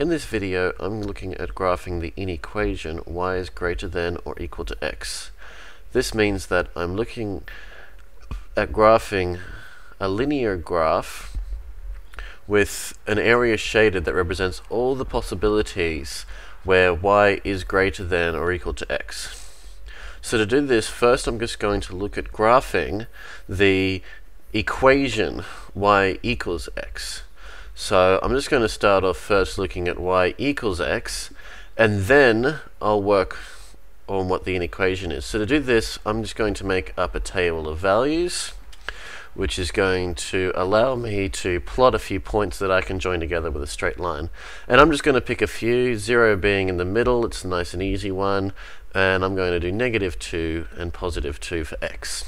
In this video, I'm looking at graphing the inequation y is greater than or equal to x. This means that I'm looking at graphing a linear graph with an area shaded that represents all the possibilities where y is greater than or equal to x. So to do this, first I'm just going to look at graphing the equation y equals x. So I'm just going to start off first looking at y equals x, and then I'll work on what the inequation is. So to do this, I'm just going to make up a table of values, which is going to allow me to plot a few points that I can join together with a straight line. And I'm just going to pick a few, 0 being in the middle, it's a nice and easy one, and I'm going to do negative 2 and positive 2 for x.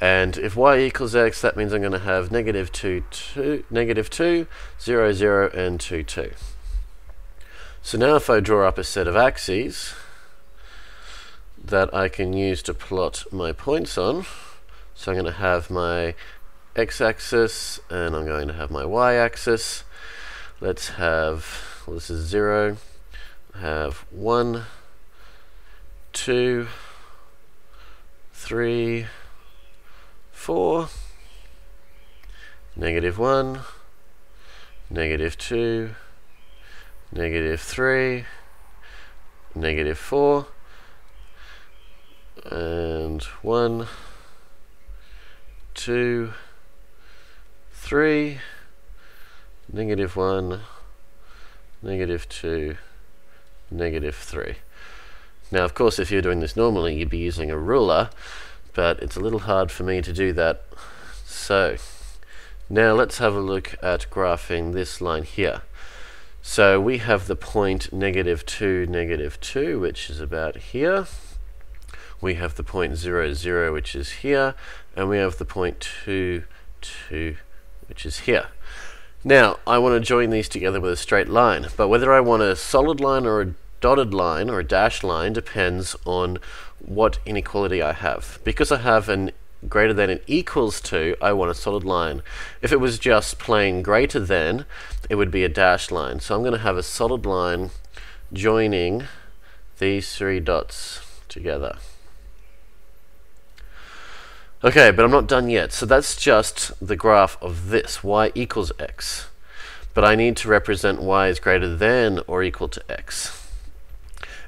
And if y equals x, that means I'm going to have negative 2, 2, negative 2, 0, 0, and 2, 2. So now if I draw up a set of axes that I can use to plot my points on, so I'm going to have my x-axis and I'm going to have my y-axis. Let's have, well this is 0, have 1, 2, 3, 4, negative 1, negative 2, negative 3, negative 4, and 1, 2, 3, negative 1, negative 2, negative 3. Now, of course, if you're doing this normally, you'd be using a ruler, but it's a little hard for me to do that. So now let's have a look at graphing this line here. So we have the point negative 2, negative 2, which is about here. We have the point 0, 0, which is here. And we have the point 2, 2, which is here. Now, I want to join these together with a straight line, but whether I want a solid line or a dotted line or a dashed line depends on what inequality I have. Because I have an greater than and equals to, I want a solid line. If it was just plain greater than, it would be a dashed line. So I'm going to have a solid line joining these three dots together. Okay, but I'm not done yet. So that's just the graph of this, y equals x. But I need to represent y is greater than or equal to x.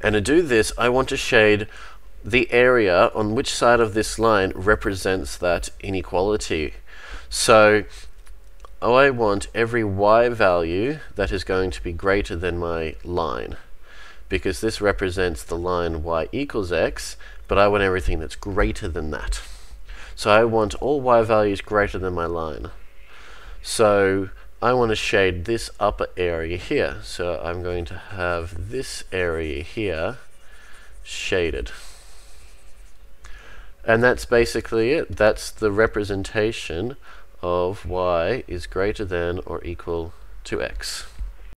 And to do this, I want to shade the area on which side of this line represents that inequality. So I want every y value that is going to be greater than my line because this represents the line y equals x, but I want everything that's greater than that. So I want all y values greater than my line. So I want to shade this upper area here. So I'm going to have this area here shaded. And that's basically it. That's the representation of y is greater than or equal to x.